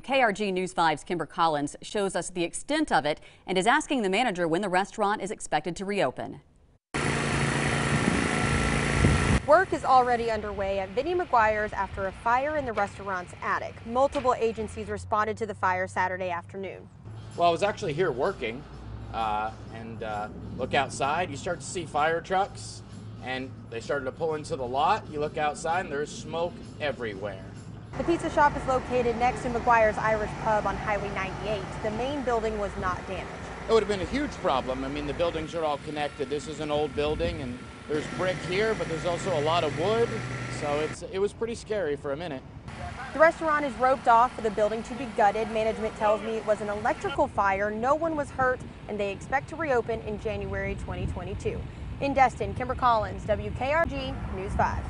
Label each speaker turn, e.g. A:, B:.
A: KRG News 5's Kimber Collins shows us the extent of it and is asking the manager when the restaurant is expected to reopen.
B: Work is already underway at Vinny McGuire's after a fire in the restaurant's attic. Multiple agencies responded to the fire Saturday afternoon.
C: Well, I was actually here working, uh, and uh, look outside, you start to see fire trucks, and they started to pull into the lot. You look outside, and there's smoke everywhere.
B: The pizza shop is located next to McGuire's Irish Pub on Highway 98. The main building was not damaged.
C: It would have been a huge problem. I mean, the buildings are all connected. This is an old building, and there's brick here, but there's also a lot of wood, so it's it was pretty scary for a minute.
B: The restaurant is roped off for the building to be gutted. Management tells me it was an electrical fire. No one was hurt, and they expect to reopen in January 2022. In Destin, Kimber Collins, WKRG News 5.